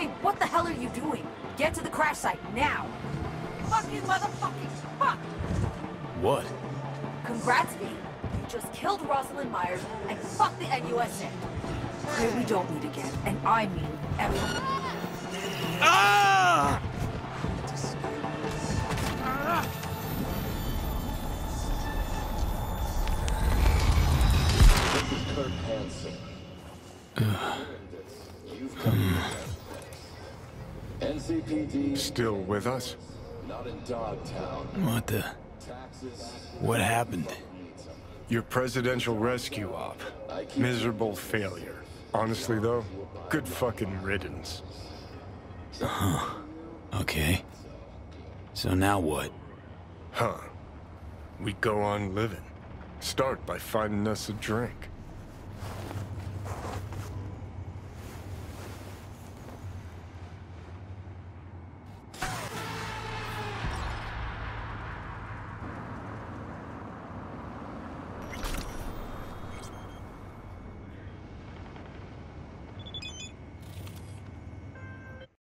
Hey, what the hell are you doing? Get to the crash site, now! Fucking motherfucking fuck! What? Congrats, V. You just killed Rosalind Myers and fucked the NUSA. Pray we don't meet again, and I mean ever. Ah! Kurt Hansen. NCPD Still with us? not in Dogtown. What the? What happened? Your presidential rescue op. Miserable failure. Honestly, though, good fucking riddance. Huh. Okay. So now what? Huh. We go on living. Start by finding us a drink.